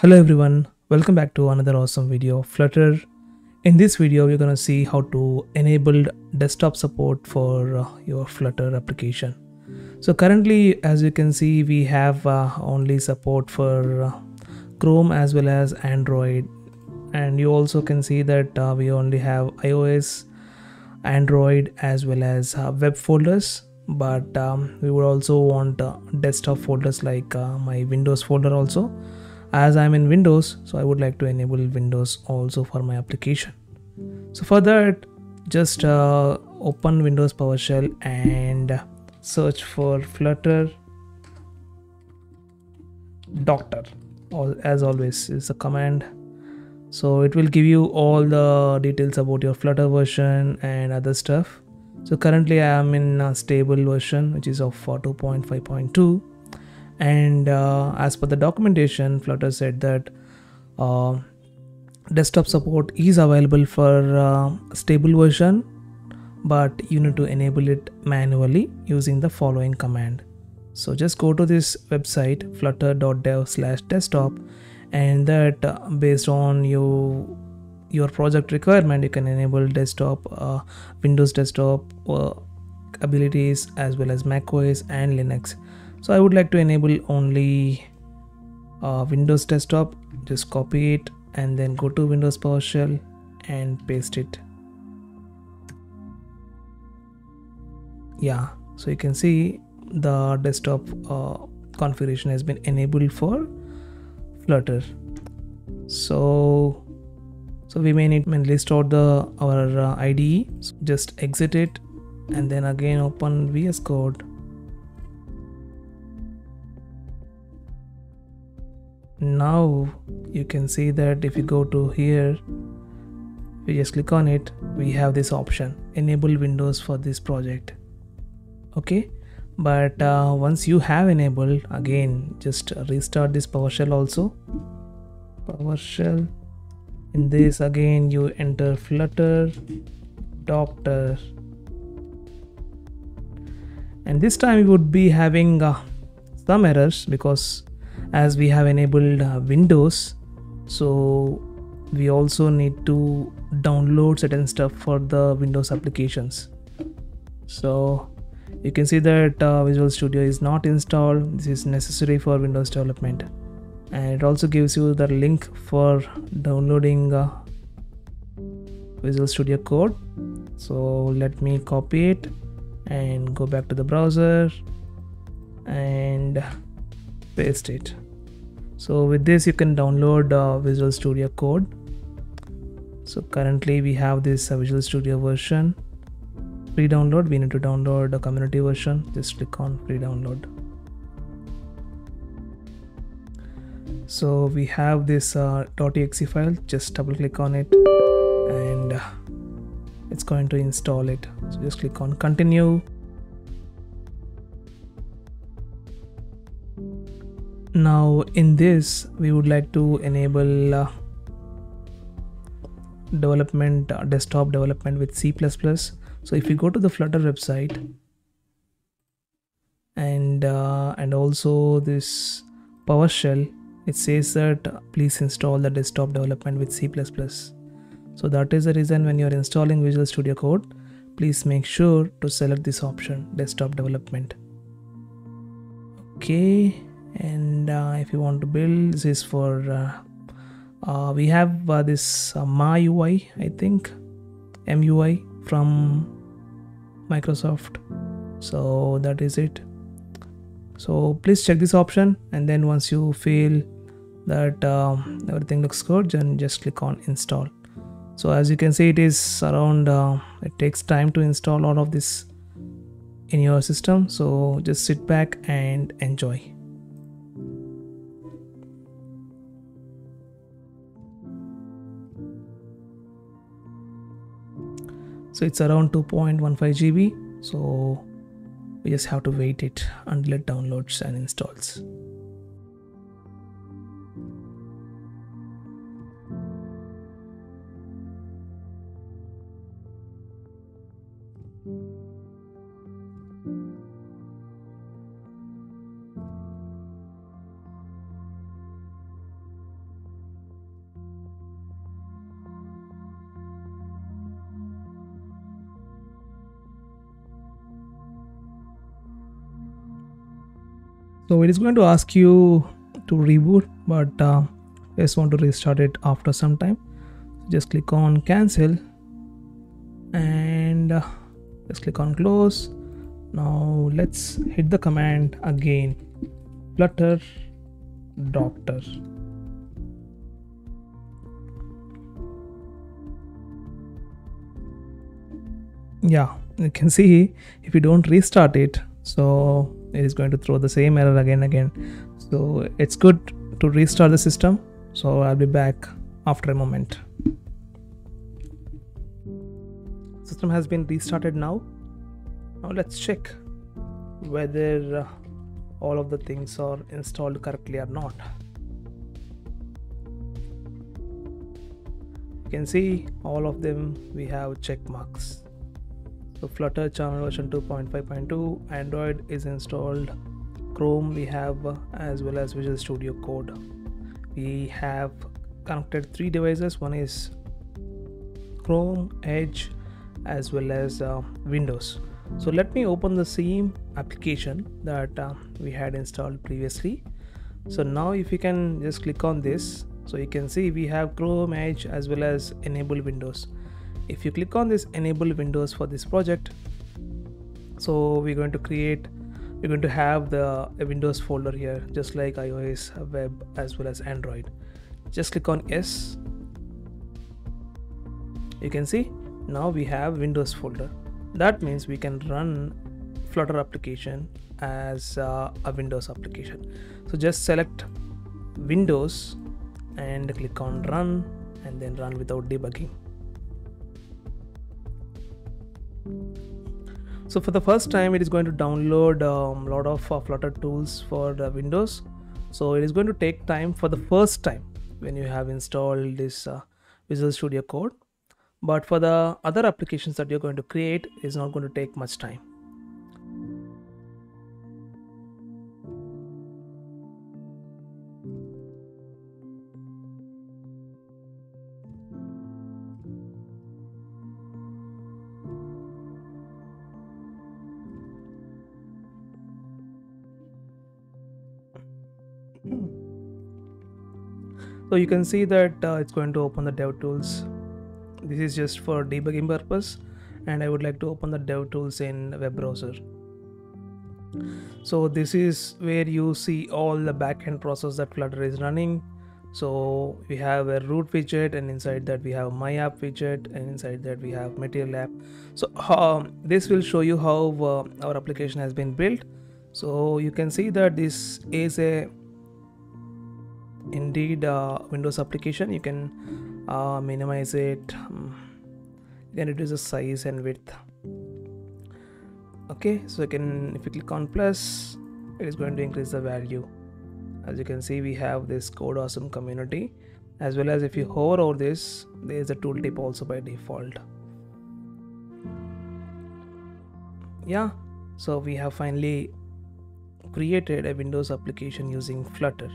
Hello everyone, welcome back to another awesome video Flutter. In this video, we're gonna see how to enable desktop support for uh, your Flutter application. So currently, as you can see, we have uh, only support for uh, Chrome as well as Android. And you also can see that uh, we only have iOS, Android as well as uh, web folders. But um, we would also want uh, desktop folders like my Windows folder also as I'm in Windows so I would like to enable Windows also for my application. So for that just uh, open Windows PowerShell and search for flutter doctor as always is a command. So it will give you all the details about your flutter version and other stuff. So currently I am in a stable version which is of 2.5.2 and uh, as per the documentation flutter said that uh, desktop support is available for uh, stable version but you need to enable it manually using the following command. So just go to this website flutter.dev slash desktop and that uh, based on you your project requirement you can enable desktop uh, windows desktop uh, abilities as well as mac os and linux so I would like to enable only uh, Windows desktop. Just copy it and then go to Windows PowerShell and paste it. Yeah. So you can see the desktop uh, configuration has been enabled for Flutter. So so we may need to restore the our uh, IDE so just exit it and then again open VS Code now you can see that if you go to here we just click on it we have this option enable windows for this project. Okay? But uh, once you have enabled again just restart this PowerShell also. PowerShell in this again you enter flutter doctor. And this time you would be having uh, some errors because as we have enabled uh, windows so we also need to download certain stuff for the windows applications. So you can see that uh, visual studio is not installed. This is necessary for windows development. And it also gives you the link for downloading uh, visual studio code. So let me copy it and go back to the browser. And paste it so with this you can download uh, visual studio code. So currently we have this uh, visual studio version. Free download we need to download the community version. Just click on free download so we have this uh, .exe file. Just double click on it and uh, it's going to install it. So just click on continue now in this we would like to enable uh, development uh, desktop development with C++ so if you go to the flutter website and uh, and also this PowerShell it says that uh, please install the desktop development with C++ so that is the reason when you're installing Visual Studio Code please make sure to select this option desktop development. Okay and uh, if you want to build this is for uh, uh, we have uh, this uh, MAUI I think. MUI from Microsoft. So that is it. So please check this option. And then once you feel that um, everything looks good then just click on install. So as you can see it is around uh, it takes time to install all of this in your system. So just sit back and enjoy so it's around 2.15 GB so we just have to wait it until it downloads and installs so it is going to ask you to reboot but uh, I just want to restart it after some time. Just click on cancel and uh, just click on close. Now let's hit the command again. Flutter doctor. Yeah you can see if you don't restart it. So it is going to throw the same error again again. So it's good to restart the system. So i'll be back after a moment. System has been restarted now. Now let's check whether uh, all of the things are installed correctly or not. You can see all of them we have check marks so flutter channel version 2.5.2 android is installed. Chrome we have uh, as well as visual studio code. We have connected three devices. One is chrome edge as well as uh, windows. So let me open the same application that uh, we had installed previously. So now if you can just click on this so you can see we have chrome edge as well as enable windows if you click on this enable windows for this project. So we're going to create we're going to have the windows folder here just like ios web as well as android. Just click on yes you can see now we have windows folder. That means we can run flutter application as uh, a windows application. So just select windows and click on run and then run without debugging so for the first time it is going to download a um, lot of uh, flutter tools for the windows. So it is going to take time for the first time when you have installed this uh, visual studio code. But for the other applications that you're going to create is not going to take much time so you can see that uh, it's going to open the DevTools this is just for debugging purpose and I would like to open the DevTools in web browser. So this is where you see all the backend process that Flutter is running. So we have a root widget and inside that we have my app widget and inside that we have material app. So um, this will show you how uh, our application has been built. So you can see that this is a indeed uh, windows application you can uh, minimize it um, you can reduce the size and width. Okay so you can if you click on plus it is going to increase the value. As you can see we have this code awesome community. As well as if you hover over this there is a tooltip also by default. Yeah so we have finally created a windows application using flutter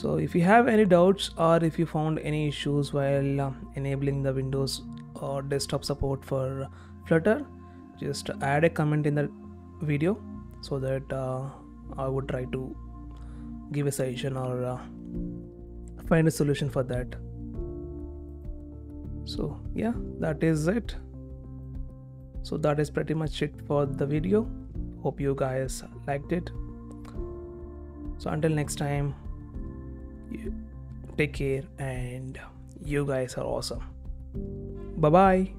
so if you have any doubts or if you found any issues while uh, enabling the windows or desktop support for flutter just add a comment in the video so that uh, i would try to give a suggestion or uh, find a solution for that. So yeah that is it. So that is pretty much it for the video. Hope you guys liked it. So until next time take care and you guys are awesome. Bye bye